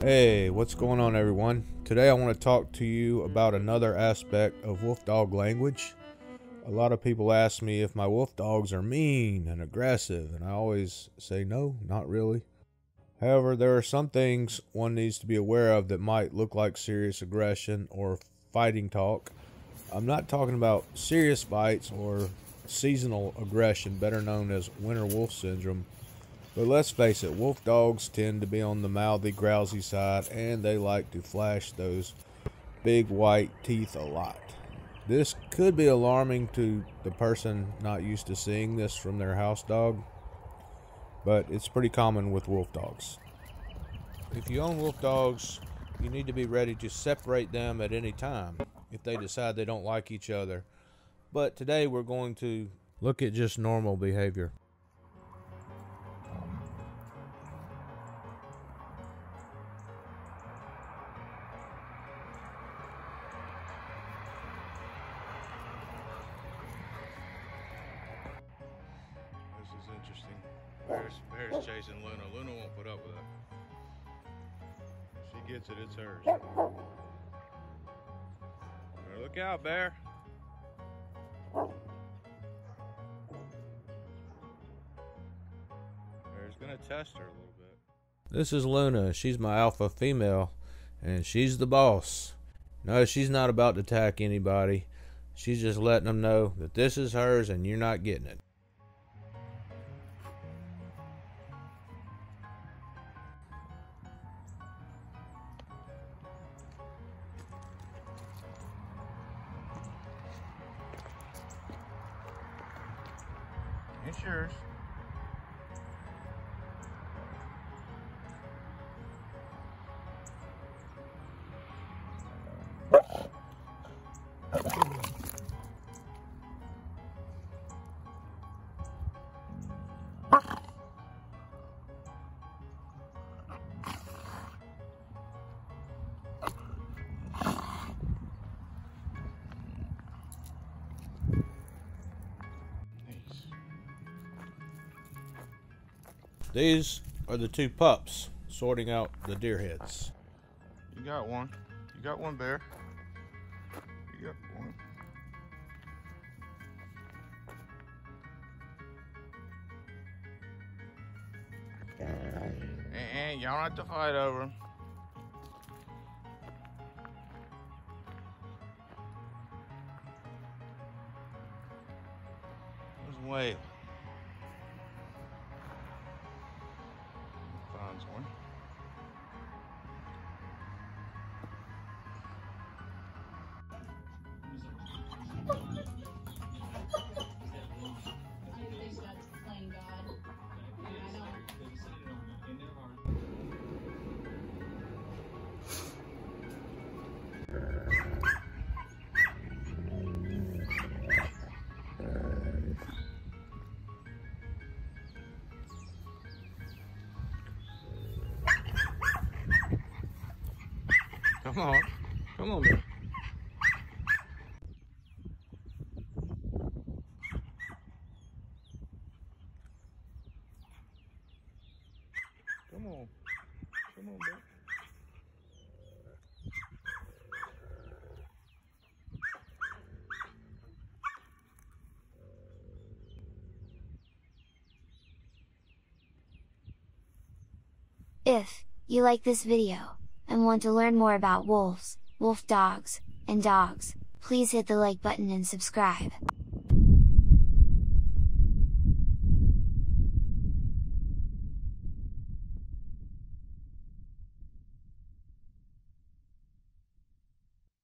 Hey, what's going on, everyone? Today I want to talk to you about another aspect of wolf dog language. A lot of people ask me if my wolf dogs are mean and aggressive, and I always say no, not really. However, there are some things one needs to be aware of that might look like serious aggression or fighting talk. I'm not talking about serious fights or seasonal aggression, better known as winter wolf syndrome. But let's face it, wolf dogs tend to be on the mouthy, grousy side, and they like to flash those big white teeth a lot. This could be alarming to the person not used to seeing this from their house dog, but it's pretty common with wolf dogs. If you own wolf dogs, you need to be ready to separate them at any time if they decide they don't like each other. But today we're going to look at just normal behavior. This is interesting. Bear's, Bear's chasing Luna. Luna won't put up with it. If she gets it, it's hers. Look out, Bear. Gonna test her a little bit. This is Luna. She's my alpha female, and she's the boss. No, she's not about to attack anybody. She's just letting them know that this is hers and you're not getting it. It's yours. These are the two pups sorting out the deer heads. You got one. You got one, Bear. You got one. And y'all don't have to fight over him. Where's Whale? Come on. Come on, Bear. Come on. Come on. If you like this video and want to learn more about wolves, wolf dogs, and dogs, please hit the like button and subscribe.